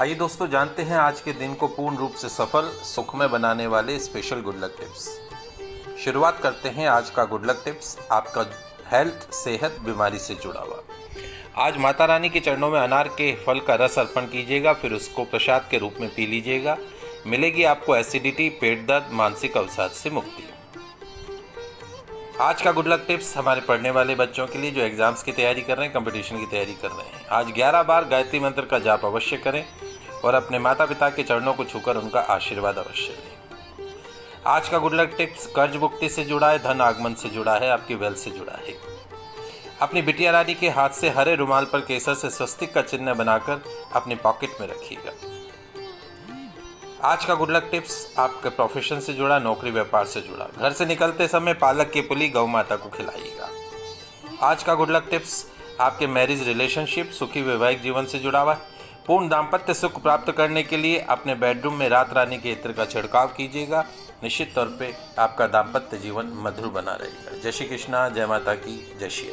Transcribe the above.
आइए दोस्तों जानते हैं आज के दिन को पूर्ण रूप से सफल, सुखमय बनाने वाले स्पेशल गुड लक टिप्स शुरुआत करते हैं आज का गुड लक टिप्स आपका हेल्थ सेहत, बीमारी से जुड़ा हुआ। आज माता रानी के चरणों में अनार के फल का रस अर्पण कीजिएगा, फिर उसको प्रसाद के रूप में पी लीजिएगा। मिलेगी आपको एसिडिटी पेट दर्द, मानसिक अवसाद से मुक्ति। आज का गुड लक टिप्स हमारे पढ़ने वाले बच्चों के लिए जो एग्ज़ाम्स की तैयारी कर रहे हैं कंपटीशन की तैयारी कर रहे हैं। आज 11 बार गायत्री मंत्र का जाप अवश्य करें। और अपने माता पिता के चरणों को छूकर उनका आशीर्वाद अवश्य लें। आज का गुड लक टिप्स, कर्ज मुक्ति से जुड़ा है, धन आगमन से जुड़ा है, आपकी वेल्थ से जुड़ा है। अपनी बिटिया रानी के हाथ से हरे रुमाल पर केसर से स्वस्तिक का चिन्ह बनाकर अपने पॉकेट में रखिएगा। आज का गुड लक टिप्स, आपके प्रोफेशन से जुड़ा, नौकरी व्यापार से जुड़ा। घर से निकलते समय पालक की पुली गौ माता को खिलाइएगा। आज का गुड लक टिप्स, आपके मैरिज रिलेशनशिप सुखी वैवाहिक जीवन से जुड़ा हुआ है। पूर्ण दाम्पत्य सुख प्राप्त करने के लिए अपने बेडरूम में रात रानी के इत्र का छिड़काव कीजिएगा। निश्चित तौर पे आपका दाम्पत्य जीवन मधुर बना रहेगा। जय श्री कृष्णा, जय माता की, जय श्री